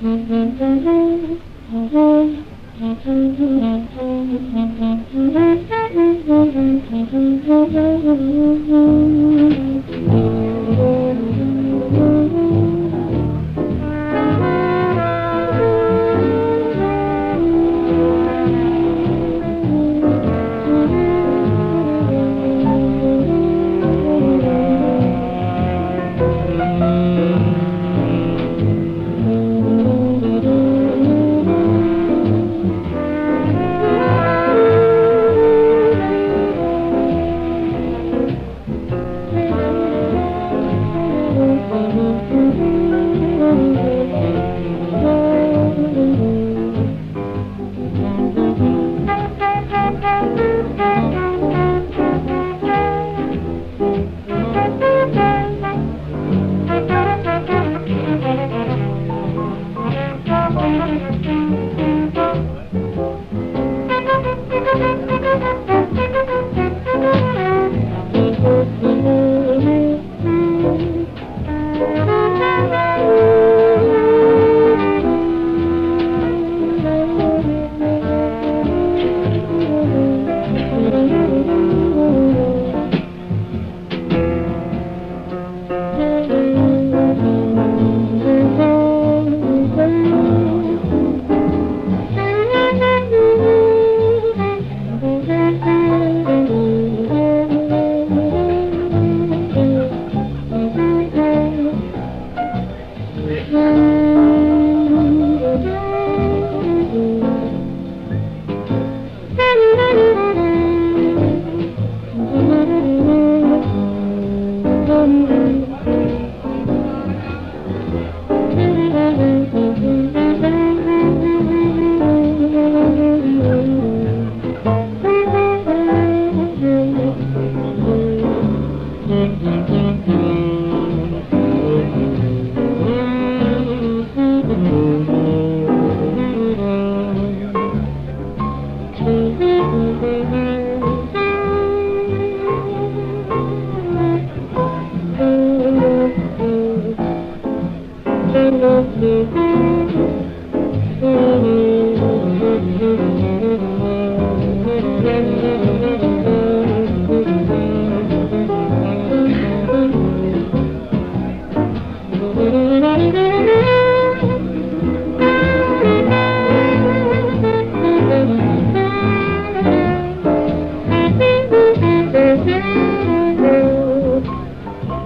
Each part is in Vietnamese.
Thank you. Thank mm-hmm. you.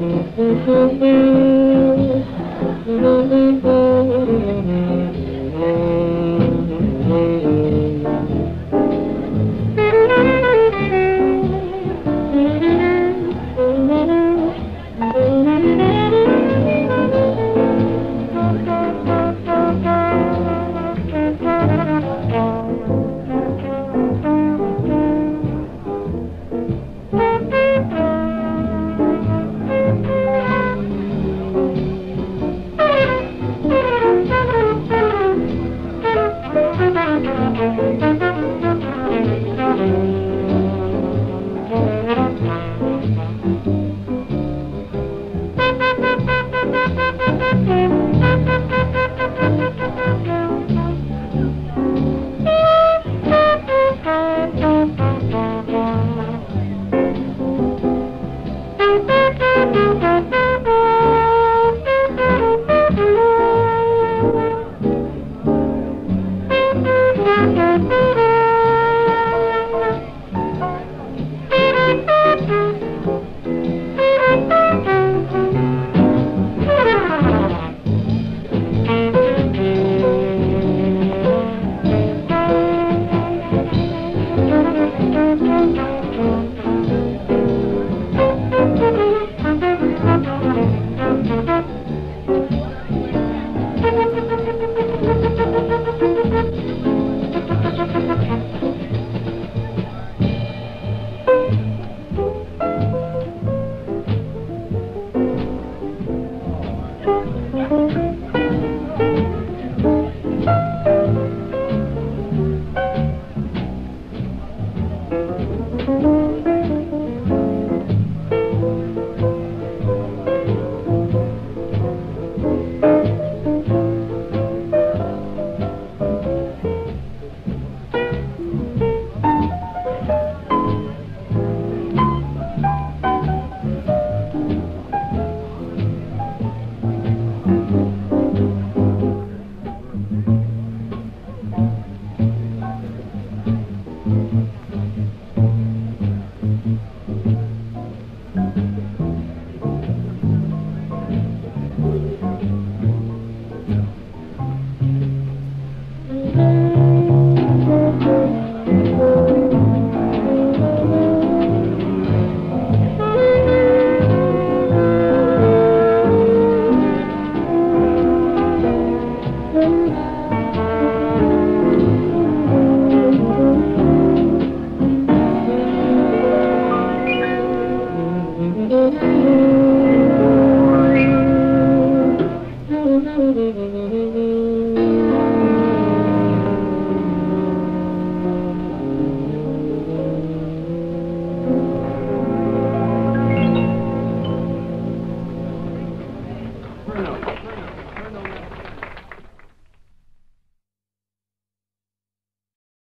Thank no.